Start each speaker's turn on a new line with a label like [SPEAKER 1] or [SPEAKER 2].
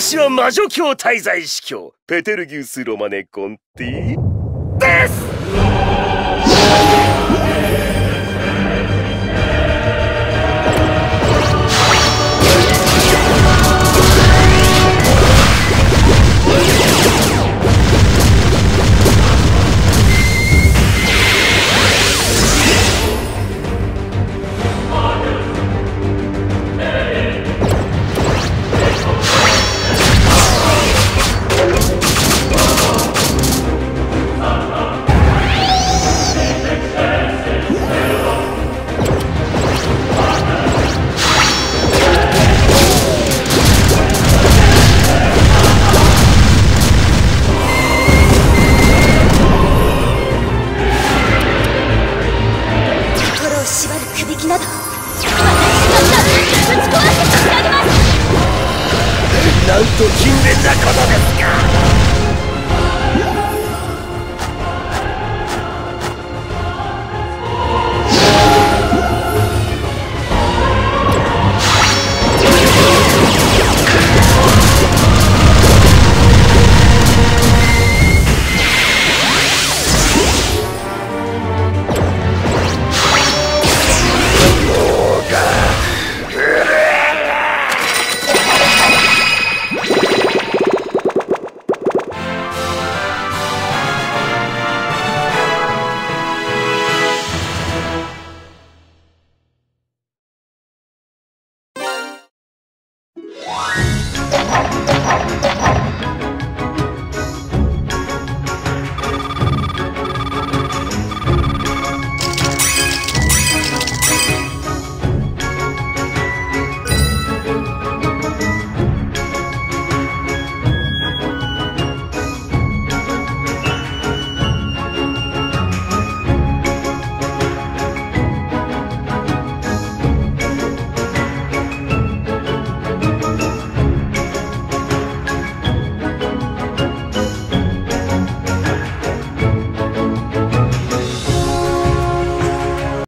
[SPEAKER 1] 私は魔女教滞在司教。ペテルギウス・ロマネ・コンティです！と勤勉なことですか。